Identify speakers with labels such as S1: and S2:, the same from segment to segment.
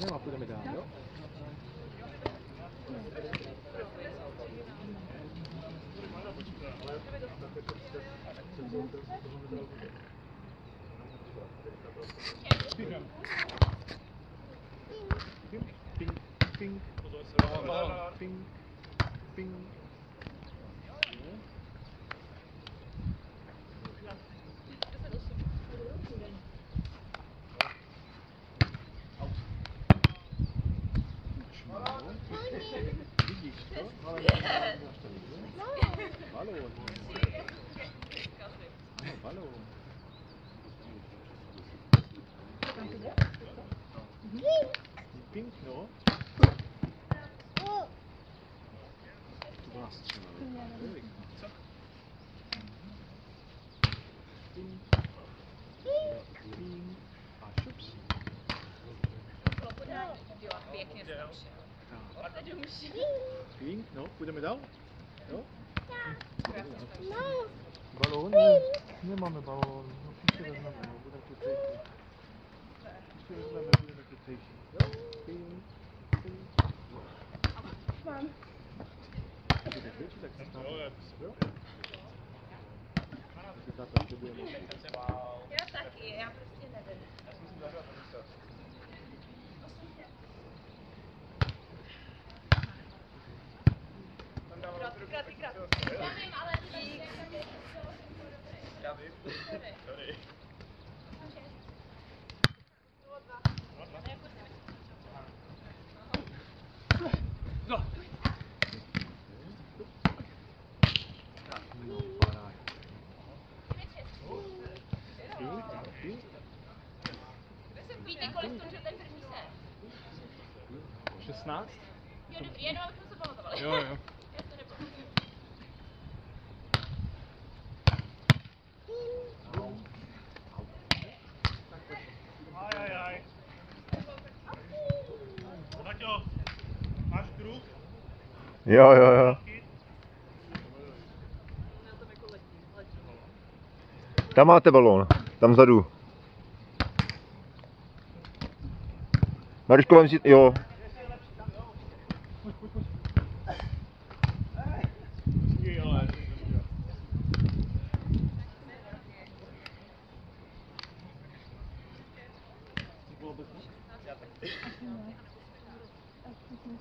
S1: No a půjdeme dál, jo? Ping, ping, ping. Ping, ping. Vidíš to? Ale Yeah.
S2: Teď už.
S1: Ping, no, půjdeme dál? Jo?
S3: No.
S1: Balón? Ne, nemáme balón. No příště vezmeme, no, budeme chytrejší. Příště vezmeme, budeme chytrejší. Jo? Ping, ping.
S3: Mám.
S1: Budeš větší, tak se stále. Jo? Takže táta potřebuje nosit.
S2: Já taky, já prostě nevím. Krát, krát, krát. Já vím, ale ty
S1: No, paráď. Ping, ping.
S2: Víte, kolik to ten první set?
S1: 16?
S2: Jo, dobrý, jenom abychom se pamatovali.
S1: Jo, jo.
S2: Já to nepamatuju.
S4: Ajajaj. Taťo, máš druh?
S5: Jo, jo, jo. Tam máte balón, tam vzadu. Mariško, vám si... Jo.
S2: Divný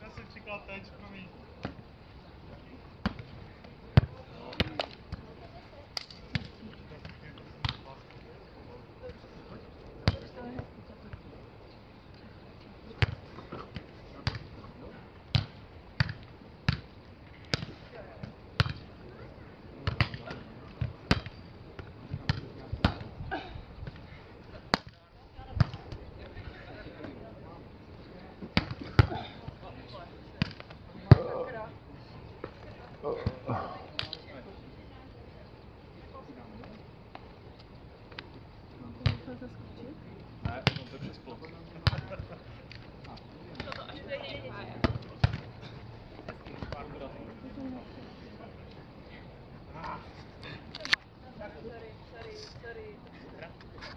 S2: Essa chicotante pra mim. Já